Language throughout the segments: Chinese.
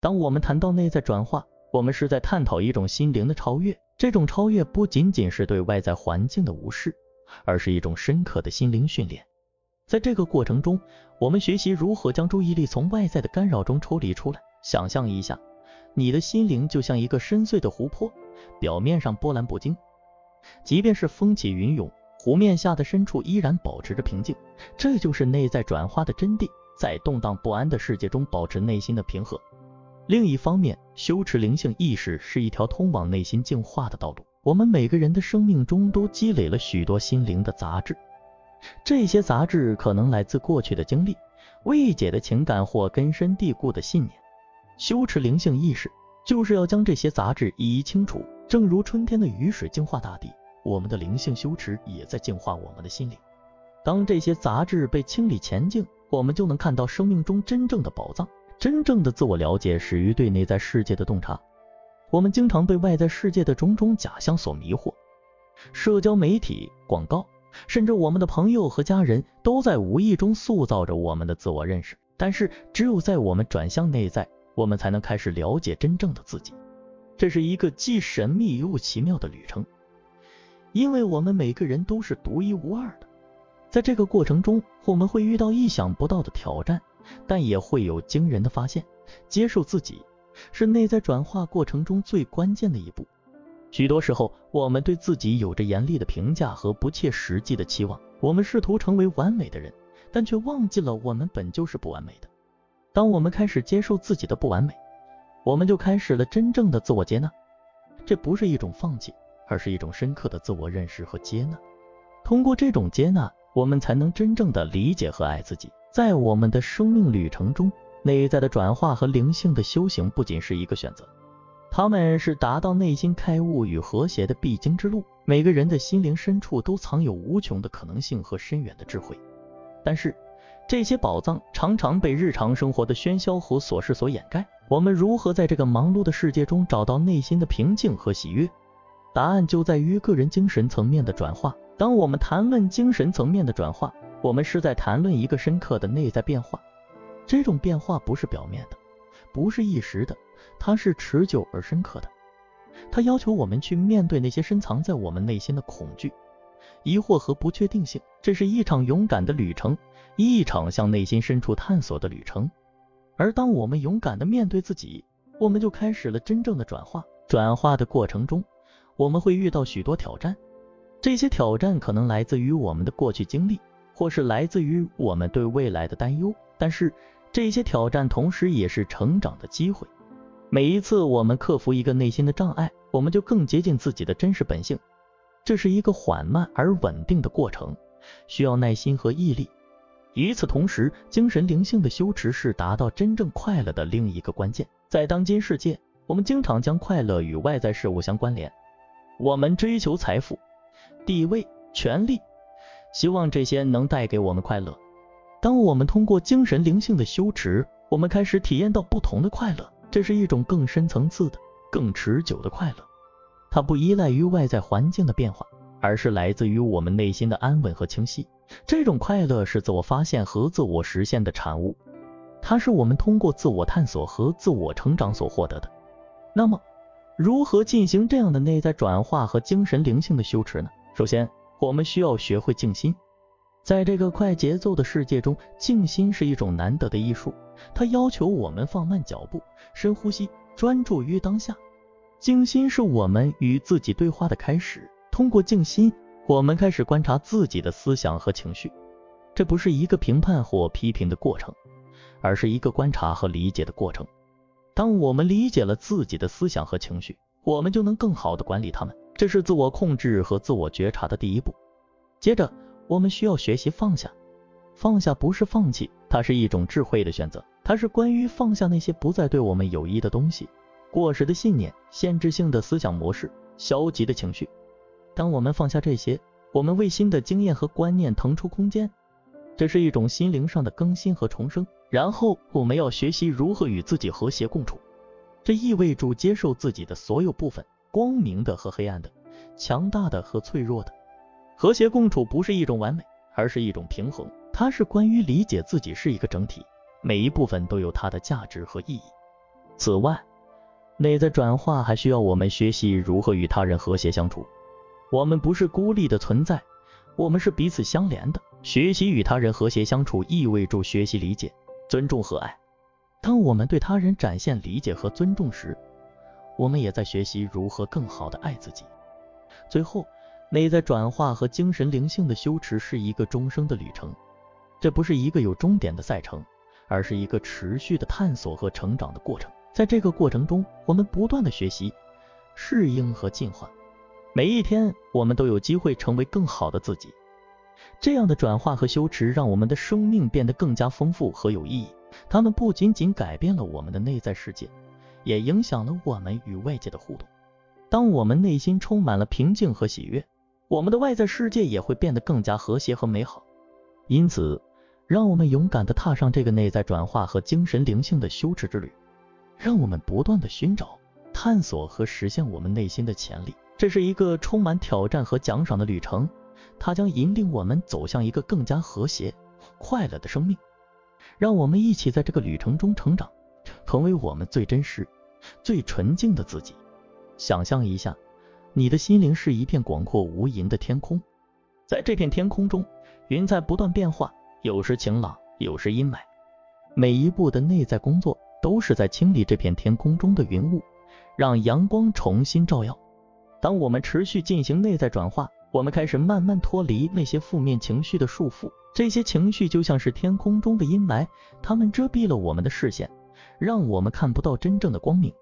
当我们谈到内在转化，我们是在探讨一种心灵的超越。这种超越不仅仅是对外在环境的无视，而是一种深刻的心灵训练。在这个过程中，我们学习如何将注意力从外在的干扰中抽离出来。想象一下，你的心灵就像一个深邃的湖泊，表面上波澜不惊，即便是风起云涌，湖面下的深处依然保持着平静。这就是内在转化的真谛，在动荡不安的世界中保持内心的平和。另一方面，修持灵性意识是一条通往内心净化的道路。我们每个人的生命中都积累了许多心灵的杂质，这些杂质可能来自过去的经历、未解的情感或根深蒂固的信念。修持灵性意识就是要将这些杂质一一清除。正如春天的雨水净化大地，我们的灵性修持也在净化我们的心灵。当这些杂质被清理前净，我们就能看到生命中真正的宝藏。真正的自我了解始于对内在世界的洞察。我们经常被外在世界的种种假象所迷惑，社交媒体、广告，甚至我们的朋友和家人都在无意中塑造着我们的自我认识。但是，只有在我们转向内在，我们才能开始了解真正的自己。这是一个既神秘又奇妙的旅程，因为我们每个人都是独一无二的。在这个过程中，我们会遇到意想不到的挑战。但也会有惊人的发现。接受自己是内在转化过程中最关键的一步。许多时候，我们对自己有着严厉的评价和不切实际的期望。我们试图成为完美的人，但却忘记了我们本就是不完美的。当我们开始接受自己的不完美，我们就开始了真正的自我接纳。这不是一种放弃，而是一种深刻的自我认识和接纳。通过这种接纳，我们才能真正的理解和爱自己。在我们的生命旅程中，内在的转化和灵性的修行不仅是一个选择，他们是达到内心开悟与和谐的必经之路。每个人的心灵深处都藏有无穷的可能性和深远的智慧，但是这些宝藏常常被日常生活的喧嚣和琐事所掩盖。我们如何在这个忙碌的世界中找到内心的平静和喜悦？答案就在于个人精神层面的转化。当我们谈论精神层面的转化，我们是在谈论一个深刻的内在变化，这种变化不是表面的，不是一时的，它是持久而深刻的。它要求我们去面对那些深藏在我们内心的恐惧、疑惑和不确定性。这是一场勇敢的旅程，一场向内心深处探索的旅程。而当我们勇敢的面对自己，我们就开始了真正的转化。转化的过程中，我们会遇到许多挑战，这些挑战可能来自于我们的过去经历。或是来自于我们对未来的担忧，但是这些挑战同时也是成长的机会。每一次我们克服一个内心的障碍，我们就更接近自己的真实本性。这是一个缓慢而稳定的过程，需要耐心和毅力。与此同时，精神灵性的修持是达到真正快乐的另一个关键。在当今世界，我们经常将快乐与外在事物相关联，我们追求财富、地位、权利。希望这些能带给我们快乐。当我们通过精神灵性的修持，我们开始体验到不同的快乐。这是一种更深层次的、更持久的快乐。它不依赖于外在环境的变化，而是来自于我们内心的安稳和清晰。这种快乐是自我发现和自我实现的产物，它是我们通过自我探索和自我成长所获得的。那么，如何进行这样的内在转化和精神灵性的修持呢？首先，我们需要学会静心，在这个快节奏的世界中，静心是一种难得的艺术。它要求我们放慢脚步，深呼吸，专注于当下。静心是我们与自己对话的开始。通过静心，我们开始观察自己的思想和情绪。这不是一个评判或批评的过程，而是一个观察和理解的过程。当我们理解了自己的思想和情绪，我们就能更好的管理他们。这是自我控制和自我觉察的第一步。接着，我们需要学习放下。放下不是放弃，它是一种智慧的选择。它是关于放下那些不再对我们有益的东西、过时的信念、限制性的思想模式、消极的情绪。当我们放下这些，我们为新的经验和观念腾出空间。这是一种心灵上的更新和重生。然后，我们要学习如何与自己和谐共处。这意味着接受自己的所有部分。光明的和黑暗的，强大的和脆弱的。和谐共处不是一种完美，而是一种平衡。它是关于理解自己是一个整体，每一部分都有它的价值和意义。此外，内在转化还需要我们学习如何与他人和谐相处。我们不是孤立的存在，我们是彼此相连的。学习与他人和谐相处，意味着学习理解、尊重和爱。当我们对他人展现理解和尊重时，我们也在学习如何更好的爱自己。最后，内在转化和精神灵性的修持是一个终生的旅程，这不是一个有终点的赛程，而是一个持续的探索和成长的过程。在这个过程中，我们不断的学习、适应和进化。每一天，我们都有机会成为更好的自己。这样的转化和修持，让我们的生命变得更加丰富和有意义。它们不仅仅改变了我们的内在世界，也影响了我们与外界的互动。当我们内心充满了平静和喜悦，我们的外在世界也会变得更加和谐和美好。因此，让我们勇敢地踏上这个内在转化和精神灵性的修持之旅。让我们不断的寻找、探索和实现我们内心的潜力。这是一个充满挑战和奖赏的旅程，它将引领我们走向一个更加和谐、快乐的生命。让我们一起在这个旅程中成长，成为我们最真实、最纯净的自己。想象一下，你的心灵是一片广阔无垠的天空，在这片天空中，云彩不断变化，有时晴朗，有时阴霾。每一步的内在工作。都是在清理这片天空中的云雾，让阳光重新照耀。当我们持续进行内在转化，我们开始慢慢脱离那些负面情绪的束缚。这些情绪就像是天空中的阴霾，它们遮蔽了我们的视线，让我们看不到真正的光明。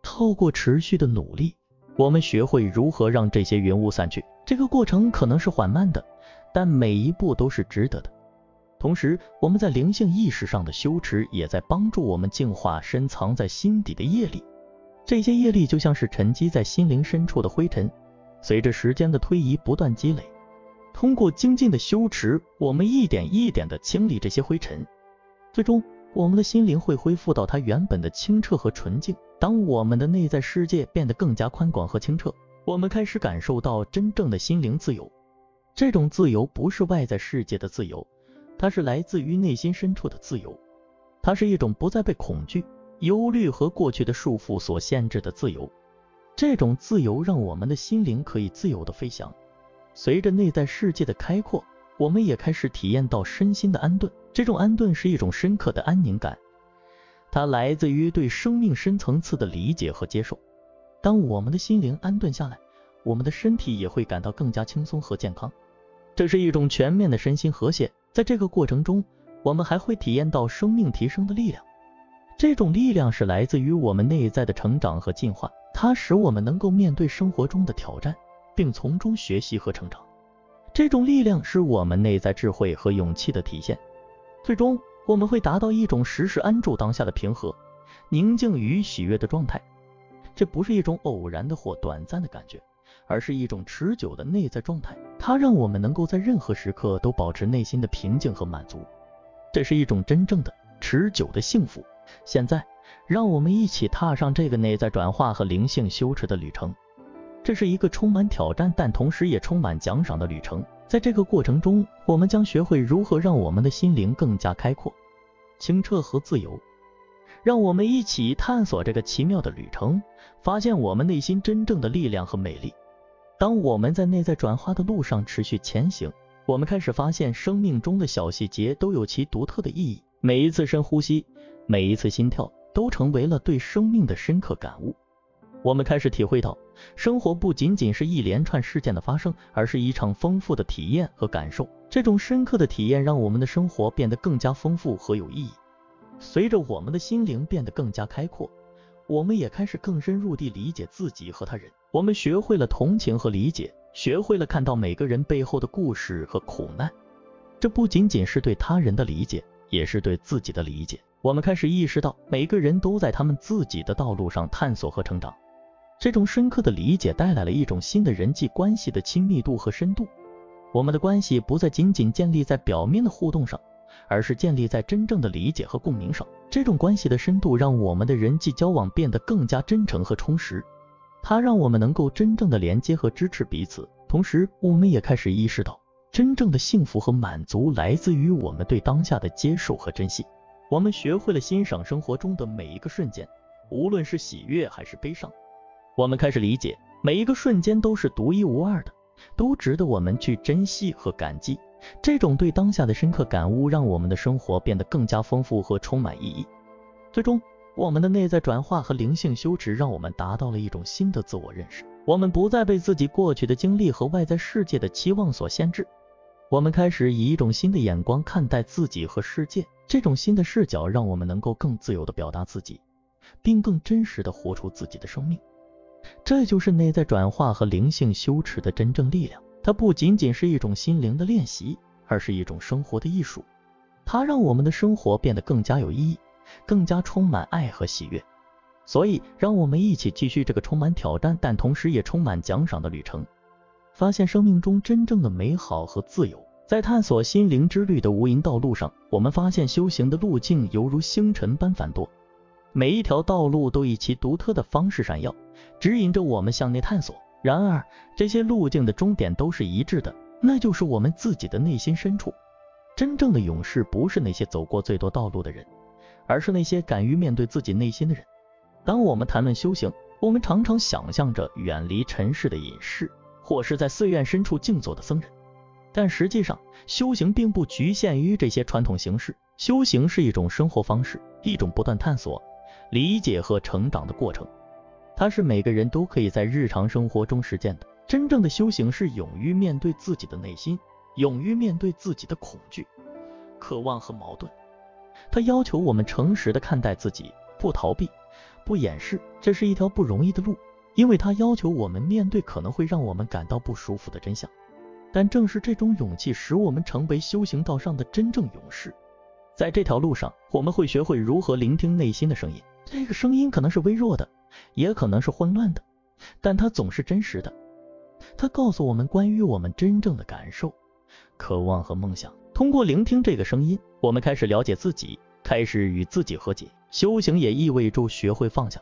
透过持续的努力，我们学会如何让这些云雾散去。这个过程可能是缓慢的，但每一步都是值得的。同时，我们在灵性意识上的修持，也在帮助我们净化深藏在心底的业力。这些业力就像是沉积在心灵深处的灰尘，随着时间的推移不断积累。通过精进的修持，我们一点一点的清理这些灰尘，最终我们的心灵会恢复到它原本的清澈和纯净。当我们的内在世界变得更加宽广和清澈，我们开始感受到真正的心灵自由。这种自由不是外在世界的自由。它是来自于内心深处的自由，它是一种不再被恐惧、忧虑和过去的束缚所限制的自由。这种自由让我们的心灵可以自由的飞翔。随着内在世界的开阔，我们也开始体验到身心的安顿。这种安顿是一种深刻的安宁感，它来自于对生命深层次的理解和接受。当我们的心灵安顿下来，我们的身体也会感到更加轻松和健康。这是一种全面的身心和谐。在这个过程中，我们还会体验到生命提升的力量。这种力量是来自于我们内在的成长和进化，它使我们能够面对生活中的挑战，并从中学习和成长。这种力量是我们内在智慧和勇气的体现。最终，我们会达到一种时时安住当下的平和、宁静与喜悦的状态。这不是一种偶然的或短暂的感觉。而是一种持久的内在状态，它让我们能够在任何时刻都保持内心的平静和满足。这是一种真正的持久的幸福。现在，让我们一起踏上这个内在转化和灵性修持的旅程。这是一个充满挑战，但同时也充满奖赏的旅程。在这个过程中，我们将学会如何让我们的心灵更加开阔、清澈和自由。让我们一起探索这个奇妙的旅程，发现我们内心真正的力量和美丽。当我们在内在转化的路上持续前行，我们开始发现生命中的小细节都有其独特的意义。每一次深呼吸，每一次心跳，都成为了对生命的深刻感悟。我们开始体会到，生活不仅仅是一连串事件的发生，而是一场丰富的体验和感受。这种深刻的体验让我们的生活变得更加丰富和有意义。随着我们的心灵变得更加开阔。我们也开始更深入地理解自己和他人。我们学会了同情和理解，学会了看到每个人背后的故事和苦难。这不仅仅是对他人的理解，也是对自己的理解。我们开始意识到，每个人都在他们自己的道路上探索和成长。这种深刻的理解带来了一种新的人际关系的亲密度和深度。我们的关系不再仅仅建立在表面的互动上。而是建立在真正的理解和共鸣上。这种关系的深度让我们的人际交往变得更加真诚和充实。它让我们能够真正的连接和支持彼此，同时我们也开始意识到，真正的幸福和满足来自于我们对当下的接受和珍惜。我们学会了欣赏生活中的每一个瞬间，无论是喜悦还是悲伤。我们开始理解，每一个瞬间都是独一无二的，都值得我们去珍惜和感激。这种对当下的深刻感悟，让我们的生活变得更加丰富和充满意义。最终。我们的内在转化和灵性修持，让我们达到了一种新的自我认识。我们不再被自己过去的经历和外在世界的期望所限制，我们开始以一种新的眼光看待自己和世界。这种新的视角，让我们能够更自由地表达自己，并更真实地活出自己的生命。这就是内在转化和灵性修持的真正力量。它不仅仅是一种心灵的练习，而是一种生活的艺术。它让我们的生活变得更加有意义。更加充满爱和喜悦，所以让我们一起继续这个充满挑战，但同时也充满奖赏的旅程，发现生命中真正的美好和自由。在探索心灵之旅的无垠道路上，我们发现修行的路径犹如星辰般繁多，每一条道路都以其独特的方式闪耀，指引着我们向内探索。然而，这些路径的终点都是一致的，那就是我们自己的内心深处。真正的勇士不是那些走过最多道路的人。而是那些敢于面对自己内心的人。当我们谈论修行，我们常常想象着远离尘世的隐士，或是在寺院深处静坐的僧人。但实际上，修行并不局限于这些传统形式。修行是一种生活方式，一种不断探索、理解和成长的过程。它是每个人都可以在日常生活中实践的。真正的修行是勇于面对自己的内心，勇于面对自己的恐惧、渴望和矛盾。他要求我们诚实的看待自己，不逃避，不掩饰。这是一条不容易的路，因为他要求我们面对可能会让我们感到不舒服的真相。但正是这种勇气，使我们成为修行道上的真正勇士。在这条路上，我们会学会如何聆听内心的声音。这个声音可能是微弱的，也可能是混乱的，但它总是真实的。它告诉我们关于我们真正的感受、渴望和梦想。通过聆听这个声音，我们开始了解自己，开始与自己和解。修行也意味着学会放下，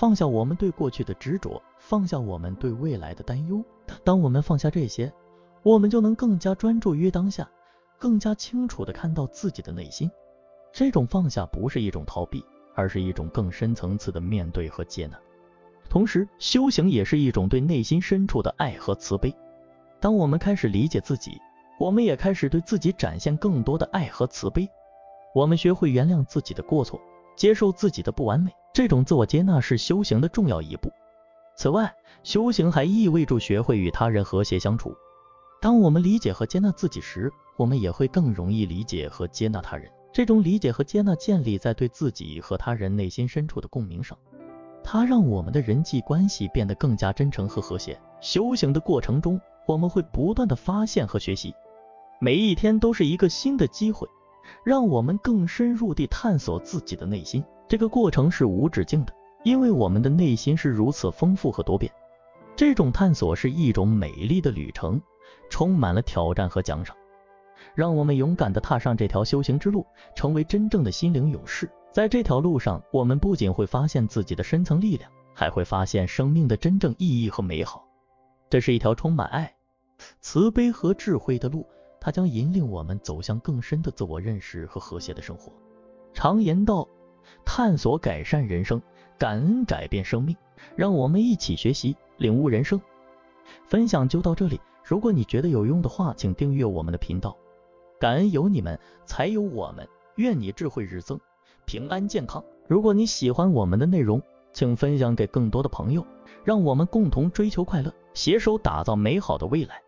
放下我们对过去的执着，放下我们对未来的担忧。当我们放下这些，我们就能更加专注于当下，更加清楚地看到自己的内心。这种放下不是一种逃避，而是一种更深层次的面对和接纳。同时，修行也是一种对内心深处的爱和慈悲。当我们开始理解自己。我们也开始对自己展现更多的爱和慈悲。我们学会原谅自己的过错，接受自己的不完美。这种自我接纳是修行的重要一步。此外，修行还意味着学会与他人和谐相处。当我们理解和接纳自己时，我们也会更容易理解和接纳他人。这种理解和接纳建立在对自己和他人内心深处的共鸣上，它让我们的人际关系变得更加真诚和和谐。修行的过程中，我们会不断的发现和学习。每一天都是一个新的机会，让我们更深入地探索自己的内心。这个过程是无止境的，因为我们的内心是如此丰富和多变。这种探索是一种美丽的旅程，充满了挑战和奖赏。让我们勇敢地踏上这条修行之路，成为真正的心灵勇士。在这条路上，我们不仅会发现自己的深层力量，还会发现生命的真正意义和美好。这是一条充满爱、慈悲和智慧的路。它将引领我们走向更深的自我认识和和谐的生活。常言道，探索改善人生，感恩改变生命。让我们一起学习，领悟人生。分享就到这里，如果你觉得有用的话，请订阅我们的频道。感恩有你们，才有我们。愿你智慧日增，平安健康。如果你喜欢我们的内容，请分享给更多的朋友，让我们共同追求快乐，携手打造美好的未来。